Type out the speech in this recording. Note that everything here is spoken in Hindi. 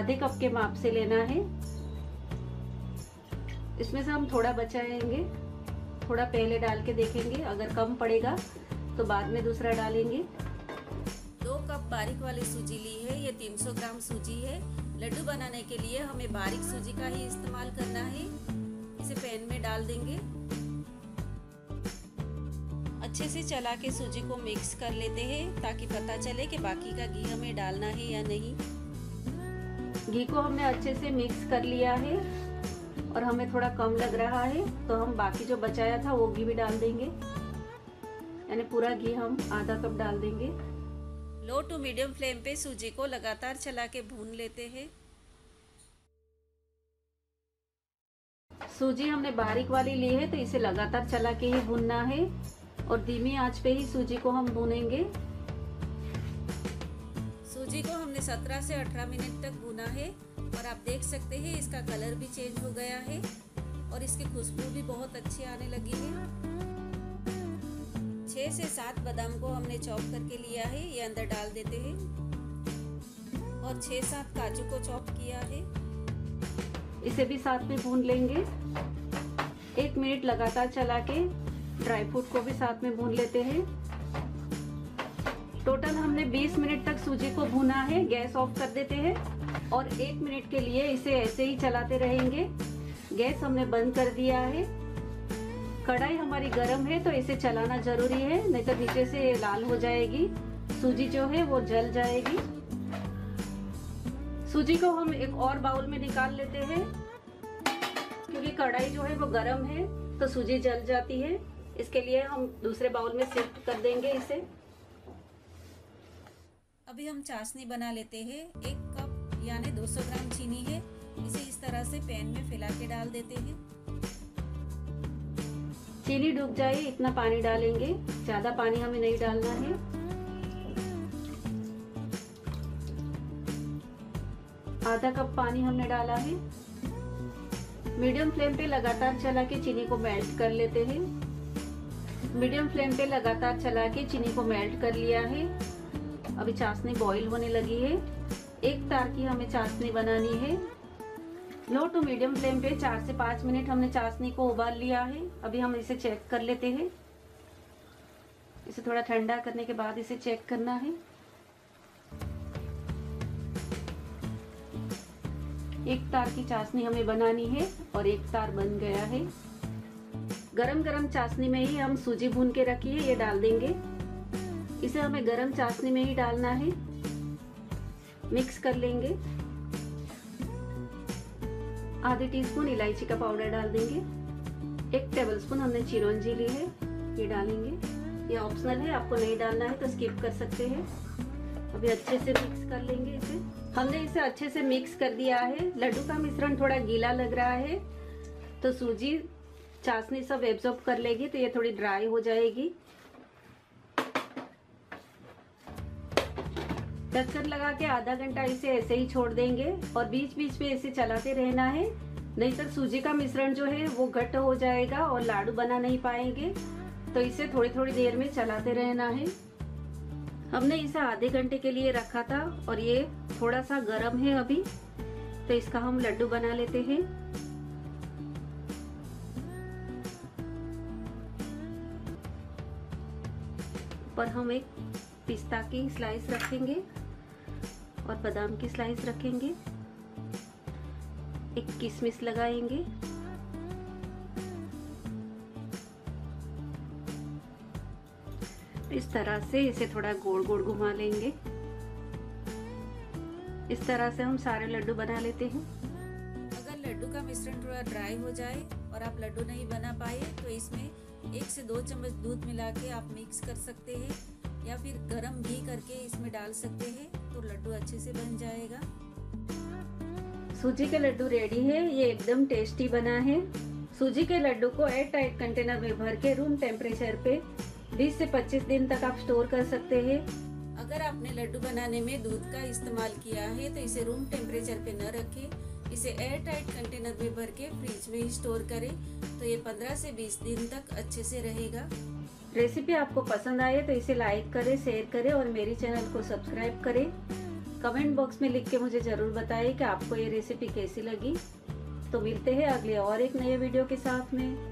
आधे कप के माप से लेना है। इसमें से हम थोड़ा बचाएँगे, थोड़ा पहले डाल के देखेंगे, अगर कम पड़ेगा तो बाद में दूसरा डालेंगे। दो कप बारीक वाली सूजी ली है, ये 300 ग्राम सूजी है। लड्डू बनाने के लिए हमें बारीक सूजी का ही इस्तेमाल करना है। इसे पैन में डाल देंगे। अच्छे से चला के सूजी को मिक्स कर लेते हैं, ताकि पता चले कि बाकी का घी हमें डालना है या नहीं। घी को हमने अच्छे से मिक्स कर लिया है और हमें थोड़ा कम लग रहा है तो हम बाकी जो बचाया था वो घी भी डाल देंगे। यानी पूरा घी हम आधा कप डाल देंगे। लो टू मीडियम फ्लेम पे सूजी को लगातार चला के भून लेते हैं। सूजी हमने बारीक वाली ली है तो इसे लगातार चला के ही भूनना है और धीमी आँच पे ही सूजी को हम भूनेंगे। सूजी को हमने 17 से 18 मिनट तक भुना है और आप देख सकते हैं इसका कलर भी चेंज हो गया है और इसकी खुशबू भी बहुत अच्छी आने लगी है। छह से सात बादाम को हमने चॉप करके लिया है, ये अंदर डाल देते हैं। और छह सात काजू को चॉप किया है। इसे भी साथ में भून लेंगे। एक मिनट लगातार चला के ड्राई फ्रूट को भी साथ में भून लेते हैं। टोटल हमने 20 मिनट तक सूजी को भूना है, गैस ऑफ़ कर देते हैं और एक मिनट के लिए इसे ऐसे ही चलाते रहेंगे। गैस हमने बंद कर दिया है। कढ़ाई हमारी गर्म है तो इसे चलाना ज़रूरी है, नहीं तो नीचे से लाल हो जाएगी। सूजी जो है, वो जल जाएगी। सूजी को हम एक और बाउल में निकाल लेते हैं। क्योंकि कढ़ाई जो है, वो गर्म है तो सूजी जल जाती है। इसके लिए हम दूसरे बाउल में शिफ्ट कर देंगे इसे। अभी हम चाशनी बना लेते हैं। एक कप यानी 200 ग्राम चीनी है। इसे इस तरह से पैन में फैला के डाल देते हैं। चीनी डूब जाए, इतना पानी डालेंगे। ज़्यादा पानी हमें नहीं डालना है। आधा कप पानी हमने डाला है। मीडियम फ्लेम पे लगातार चला के चीनी को मेल्ट कर लेते हैं। मीडियम फ्लेम पे लगातार चला के चीनी को मेल्ट कर लिया है। अभी चाशनी बॉईल होने लगी है। एक तार की हमें चाशनी बनानी है। लो टू मीडियम फ्लेम पे चार से पाँच मिनट हमने चाशनी को उबाल लिया है। अभी हम इसे चेक कर लेते हैं। इसे थोड़ा ठंडा करने के बाद इसे चेक करना है। एक तार की चाशनी हमें बनानी है और एक तार बन गया है। गरम गरम चाशनी में ही हम सूजी भून के रखी है, ये डाल देंगे। इसे हमें गरम चाशनी में ही डालना है। मिक्स कर लेंगे। आधे टीस्पून इलायची का पाउडर डाल देंगे। एक टेबलस्पून हमने चिरौंजी ली है, ये डालेंगे। ये ऑप्शनल है, आपको नहीं डालना है तो स्किप कर सकते हैं। अभी अच्छे से मिक्स कर लेंगे इसे। हमने इसे अच्छे से मिक्स कर दिया है। लड्डू का मिश्रण थोड़ा गीला लग रहा है तो सूजी चाशनी सब एब्जॉर्ब कर लेगी तो ये थोड़ी ड्राई हो जाएगी। ढक्कन लगा के आधा घंटा इसे ऐसे ही छोड़ देंगे और बीच बीच में इसे चलाते रहना है। नहीं तो सूजी का मिश्रण जो है, वो घट हो जाएगा और लाडू बना नहीं पाएँगे। तो इसे थोड़ी थोड़ी देर में चलाते रहना है। हमने इसे आधे घंटे के लिए रखा था और ये थोड़ा सा गर्म है अभी। तो इसका हम लड्डू बना लेते हैं। पर हम एक पिस्ता की स्लाइस रखेंगे। और बादाम की स्लाइस रखेंगे। एक किशमिश लगाएँगे। इस तरह से इसे थोड़ा गोल गोल घुमा लेंगे। इस तरह से हम सारे लड्डू बना लेते हैं। अगर लड्डू का मिश्रण थोड़ा ड्राई हो जाए और आप लड्डू नहीं बना पाए तो इसमें एक से दो चम्मच दूध मिला के आप मिक्स कर सकते हैं या फिर गरम घी करके इसमें डाल सकते हैं तो लड्डू अच्छे से बन जाएगा। सूजी के लड्डू रेडी है ये एकदम टेस्टी बना है। सूजी के लड्डू को एयर टाइट कंटेनर में भर के रूम टेम्परेचर पे 20 से 25 दिन तक आप स्टोर कर सकते हैं। अगर आपने लड्डू बनाने में दूध का इस्तेमाल किया है तो इसे रूम टेम्परेचर पे न रखें। इसे एयर टाइट कंटेनर में भर के फ्रिज में ही स्टोर करें। तो ये 15 से 20 दिन तक अच्छे से रहेगा। रेसिपी आपको पसंद आए तो इसे लाइक करें शेयर करें और मेरे चैनल को सब्सक्राइब करें। कमेंट बॉक्स में लिख के मुझे ज़रूर बताइए कि आपको ये रेसिपी कैसी लगी। तो मिलते हैं अगले और एक नए वीडियो के साथ में।